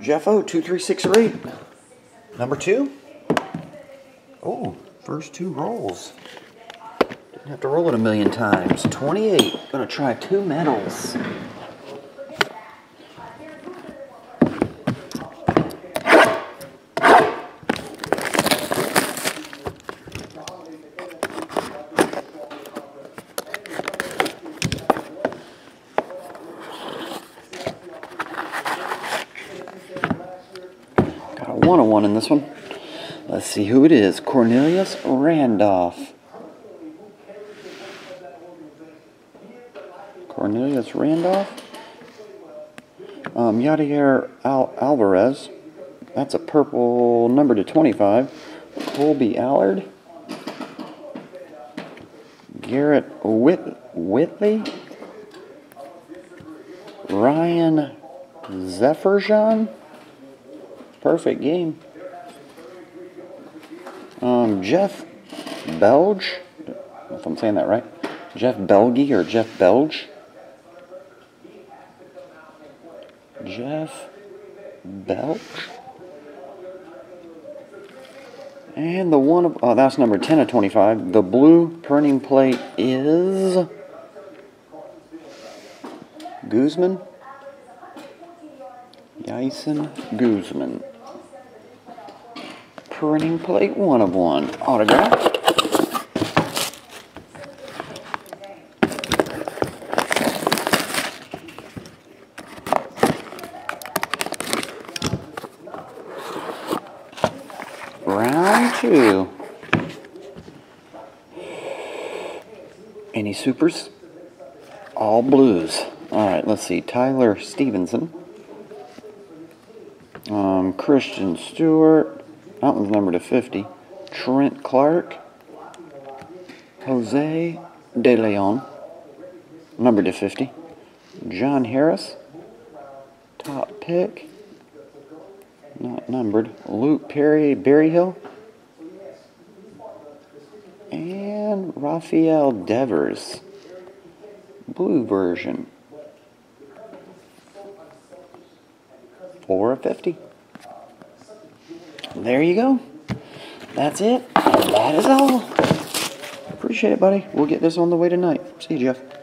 Jeff O, 2368. Number two. Oh, first two rolls. Didn't have to roll it a million times. 28. Gonna try two metals. Got a one on one in this one. Let's see who it is. Cornelius Randolph. Cornelius Randolph. Um, Yadier Al- Alvarez. That's a purple number to 25. Kolby Allard. Garrett Whit- Whitley. Ryan Zeferjahn. Perfect game. Um, Jeff Belge. If I'm saying that right. Jeff Belge or Jeff Belge. Jeff Belge. And the one of, oh, that's number 10 of 25. The blue printing plate is Guzman. Jeison Guzman. Printing plate one of one. Autograph. Round two. Any supers? All blues. All right, let's see. Tyler Stephenson. Um, Christian Stewart. That one's numbered to 50. Trent Clark. Jose De Leon. Numbered to 50. Jon Harris. Top pick. Not numbered. Luke Perry Berryhill. And Rafael Devers. Blue version. 4 of 50. There you go. That's it. And that is all. Appreciate it, buddy. We'll get this on the way tonight. See you, Jeff.